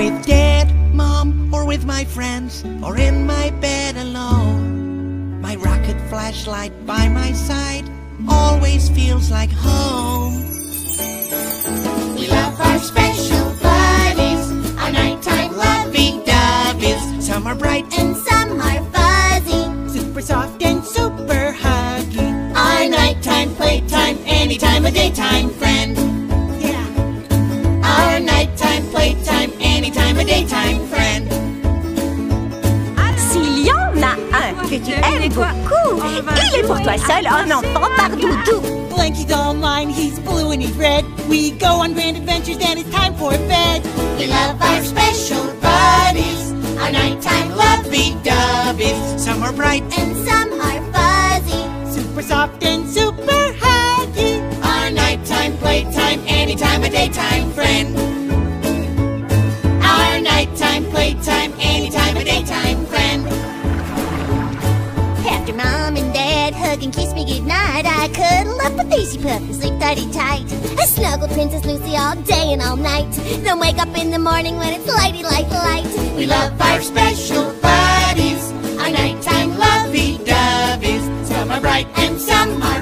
with dad, mom, or with my friends, or in my bed alone. My rocket flashlight by my side always feels like home. We love our special buddies, our nighttime lovey-dovey. Some are bright and some are fuzzy. super soft and super huggy. Our nighttime playtime, anytime a daytime friend. Que tu aimes beaucoup, il est pour toi seul un enfant par doudou. Blankie's online, he's blue and he's red. We go on grand adventures and it's time for bed. We love our special buddies, our nighttime lovey-dovey. Some are bright And some are fuzzy. Super soft and super huggy. Our nighttime playtime, anytime a daytime friend. and kiss me goodnight. I cuddle up with Daisy Puff and sleep dirty tight. I snuggle Princess Lucy all day and all night. Then wake up in the morning when it's lighty like light. We love our special buddies, our nighttime lovey-doveys. Some are bright and some are